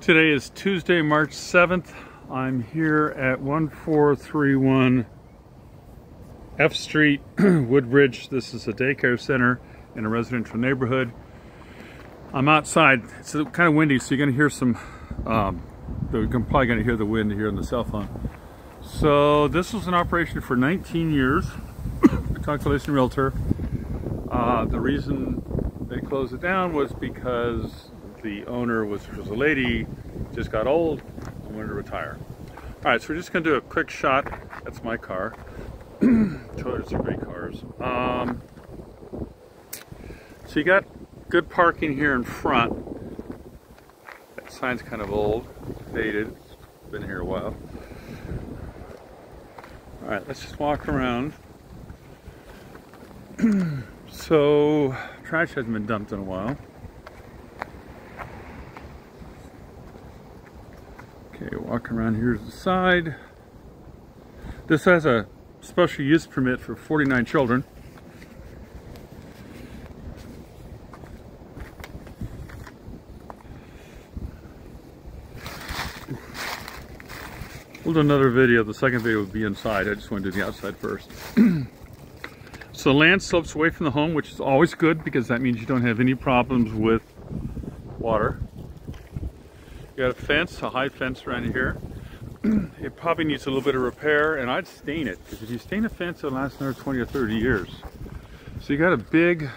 Today is Tuesday, March 7th. I'm here at 1431 F Street, Woodbridge. This is a daycare center in a residential neighborhood. I'm outside. It's kind of windy, so you're going to hear some, um, you're probably going to hear the wind here on the cell phone. So this was an operation for 19 years. A Constellation Realtor. Uh, the reason they closed it down was because the owner, was, was a lady, just got old and wanted to retire. All right, so we're just gonna do a quick shot. That's my car. Toyotas are great cars. Um, so you got good parking here in front. That sign's kind of old, faded. It's been here a while. All right, let's just walk around. so, trash hasn't been dumped in a while. Okay, walk around here to the side. This has a special use permit for 49 children. We'll do another video. The second video will be inside. I just want to do the outside first. so the land slopes away from the home, which is always good because that means you don't have any problems with water. Got a fence, a high fence around here. it probably needs a little bit of repair, and I'd stain it, because if you stain a fence, it'll last another 20 or 30 years. So you got a big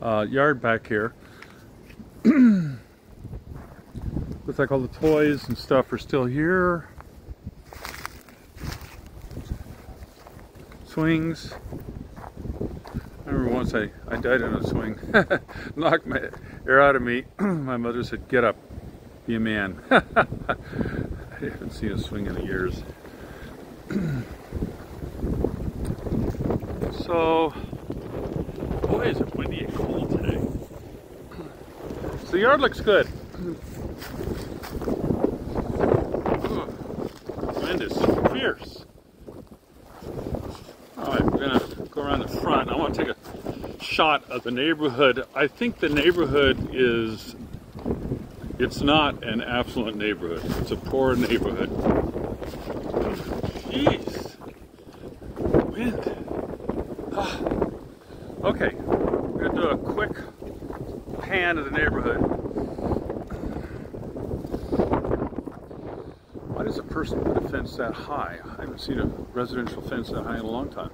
uh, yard back here. Looks like all the toys and stuff are still here. Swings. I remember once I, I died on a swing. Knocked my air out of me. my mother said, get up, be a man. I haven't seen a swing in years. so, boy is it windy and cold today. So the yard looks good. wind is fierce. Oh, Alright, we're gonna go around the front. I want to take a shot of the neighborhood. I think the neighborhood is, it's not an affluent neighborhood. It's a poor neighborhood. Jeez. Wind. Ah. Okay, we're gonna do a quick pan of the neighborhood. Why does a person put a fence that high? I haven't seen a residential fence that high in a long time.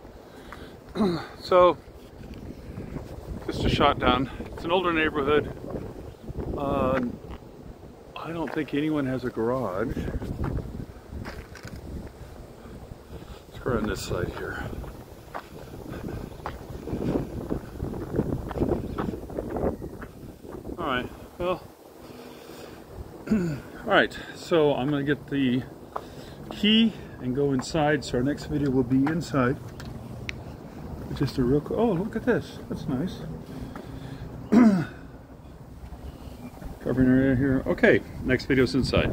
so, just a shot down. It's an older neighborhood. Uh, I don't think anyone has a garage. Let's go on this side here. All right, well, all right, so I'm gonna get the key and go inside. So our next video will be inside. Just a real, oh, look at this. That's nice. Covering area here. Okay, next video is inside.